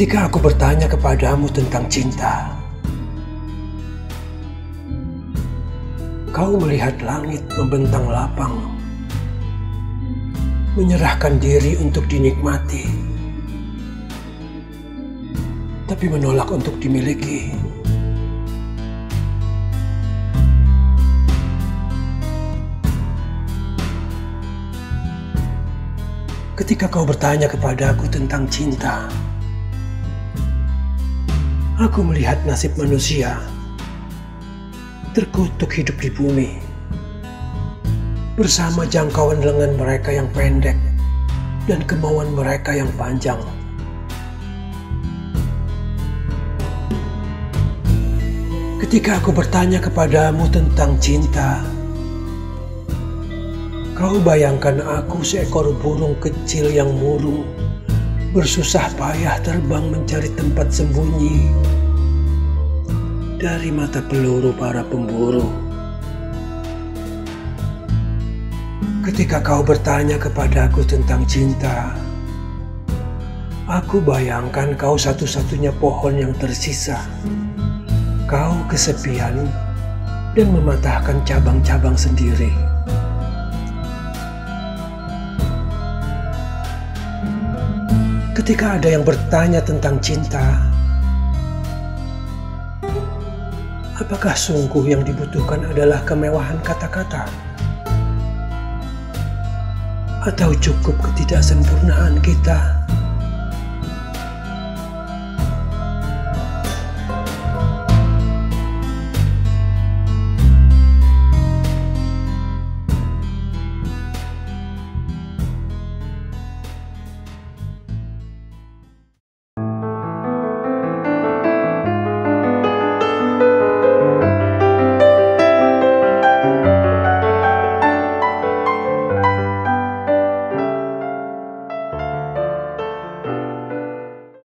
Ketika aku bertanya kepadamu tentang cinta, kau melihat langit membentang lapang, menyerahkan diri untuk dinikmati, tapi menolak untuk dimiliki. Ketika kau bertanya kepadaku tentang cinta, Aku melihat nasib manusia terkutuk hidup di bumi bersama jangkauan lengan mereka yang pendek dan kemauan mereka yang panjang. Ketika aku bertanya kepadamu tentang cinta, kau bayangkan aku seekor burung kecil yang murung bersusah payah terbang mencari tempat sembunyi dari mata peluru para pemburu. Ketika kau bertanya kepadaku tentang cinta, aku bayangkan kau satu-satunya pohon yang tersisa. Kau kesepian dan mematahkan cabang-cabang sendiri. Ketika ada yang bertanya tentang cinta, apakah sungguh yang dibutuhkan adalah kemewahan kata-kata? Atau cukup ketidaksempurnaan kita